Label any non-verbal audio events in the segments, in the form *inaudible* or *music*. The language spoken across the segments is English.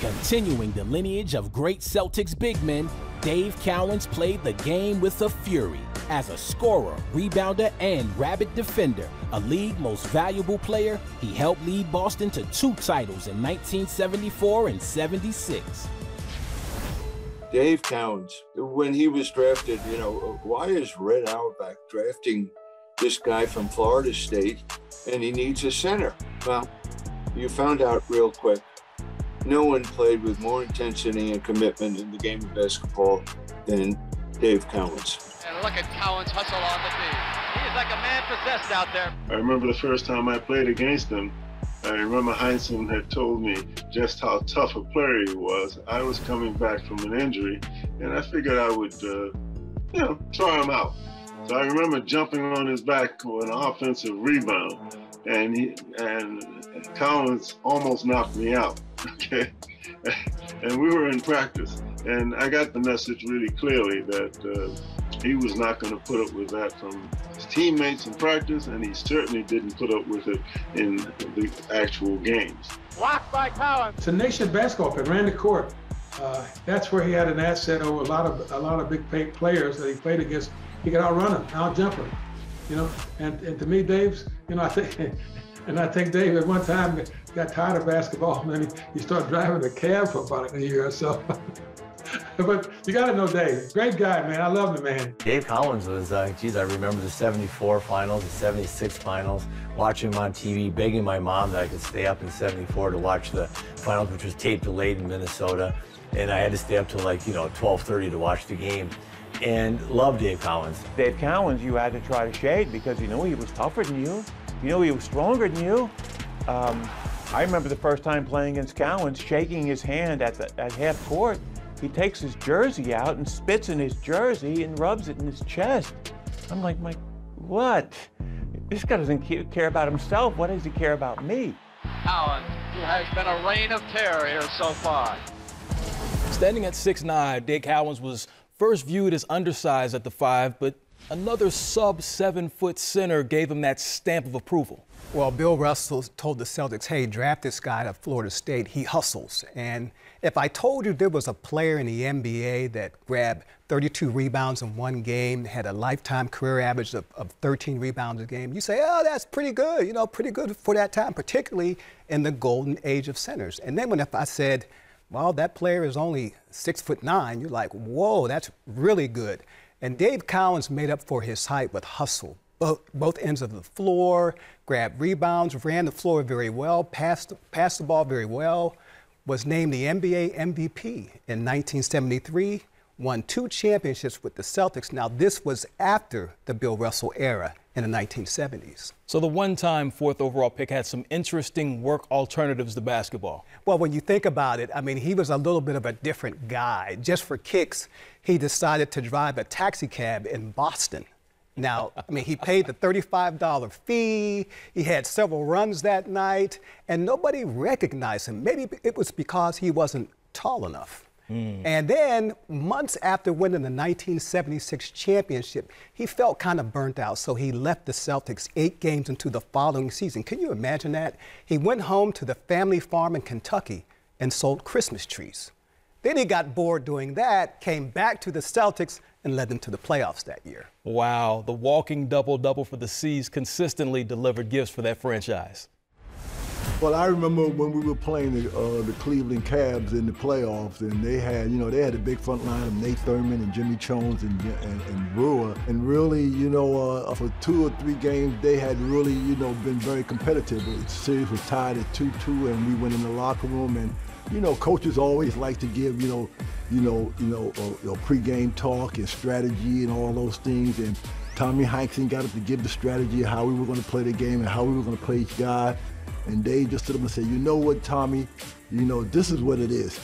Continuing the lineage of great Celtics big men, Dave Cowens played the game with a fury. As a scorer, rebounder, and rabid defender, a league most valuable player, he helped lead Boston to two titles in 1974 and 76. Dave Cowens, when he was drafted, you know, why is Red Auerbach drafting this guy from Florida State and he needs a center? Well, you found out real quick. No one played with more intensity and commitment in the game of basketball than Dave Cowens. And look at Cowens hustle on the D. He is like a man possessed out there. I remember the first time I played against him. I remember Heinsohn had told me just how tough a player he was. I was coming back from an injury, and I figured I would, uh, you know, try him out. So I remember jumping on his back for an offensive rebound, and he and Cowens almost knocked me out. Okay, and we were in practice, and I got the message really clearly that uh, he was not going to put up with that from his teammates in practice, and he certainly didn't put up with it in the actual games. Blocked by Cowens. Tenacious basketball player, ran the court. Uh, that's where he had an asset over a lot of a lot of big players that he played against. He could outrun them, outjump them, you know. And and to me, Dave's, you know, I think, *laughs* and I think Dave at one time got tired of basketball, *laughs* and then he, he started driving a cab for about a year or so. *laughs* but you got to know Dave. Great guy, man. I love the man. Dave Cowens was, uh, geez, I remember the 74 finals, the 76 finals, watching him on TV, begging my mom that I could stay up in 74 to watch the finals, which was tape delayed in Minnesota. And I had to stay up till like, you know, 12.30 to watch the game. And love Dave Cowens. Dave Cowens, you had to try to shade because you knew he was tougher than you. You know he was stronger than you. Um, I remember the first time playing against Cowens, shaking his hand at, the, at half court. He takes his jersey out and spits in his jersey and rubs it in his chest. I'm like, Mike, what? This guy doesn't care about himself. What does he care about me? Cowens who has been a reign of terror here so far. Standing at 6'9", Dave Cowens was first viewed as undersized at the five, but another sub seven foot center gave him that stamp of approval. Well, Bill Russell told the Celtics, hey, draft this guy to Florida State. He hustles. And if I told you there was a player in the NBA that grabbed 32 rebounds in one game, had a lifetime career average of, of 13 rebounds a game, you say, oh, that's pretty good, you know, pretty good for that time, particularly in the golden age of centers. And then when if I said, well, that player is only six foot nine, you're like, whoa, that's really good. And Dave Cowens made up for his height with hustle, both, both ends of the floor, grabbed rebounds, ran the floor very well, passed, passed the ball very well, was named the NBA MVP in 1973, won two championships with the Celtics. Now, this was after the Bill Russell era in the 1970s. So the one-time fourth overall pick had some interesting work alternatives to basketball. Well, when you think about it, I mean, he was a little bit of a different guy. Just for kicks, he decided to drive a taxi cab in Boston. Now, I mean, he paid the $35 fee. He had several runs that night, and nobody recognized him. Maybe it was because he wasn't tall enough. Mm. And then, months after winning the 1976 championship, he felt kind of burnt out, so he left the Celtics eight games into the following season. Can you imagine that? He went home to the family farm in Kentucky and sold Christmas trees. Then he got bored doing that, came back to the Celtics, and led them to the playoffs that year. Wow, the walking double double for the C's consistently delivered gifts for that franchise. Well, I remember when we were playing the, uh, the Cleveland Cavs in the playoffs, and they had, you know, they had a big front line of Nate Thurmond and Jimmy Chones and, and, and Brewer. And really, you know, uh, for two or three games, they had really, you know, been very competitive. The series was tied at 2-2, and we went in the locker room, and you know, coaches always like to give, you know, you know, you know, uh, you know, pregame talk and strategy and all those things. And Tommy Heinsohn got up to give the strategy of how we were going to play the game and how we were going to play each guy. And Dave just stood up and said, you know what, Tommy, you know, this is what it is.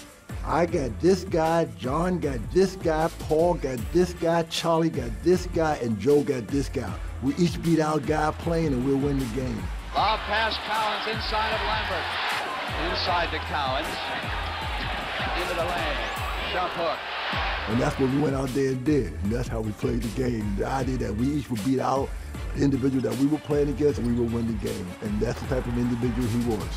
I got this guy, John got this guy, Paul got this guy, Charlie got this guy, and Joe got this guy. We each beat our guy playing and we'll win the game. Lob pass Cowens inside of Lambert. Inside to Cowens. Into the lane. Jump hook. And that's what we went out there and did. And that's how we played the game. The idea that we each would beat out the individual that we were playing against and we would win the game. And that's the type of individual he was.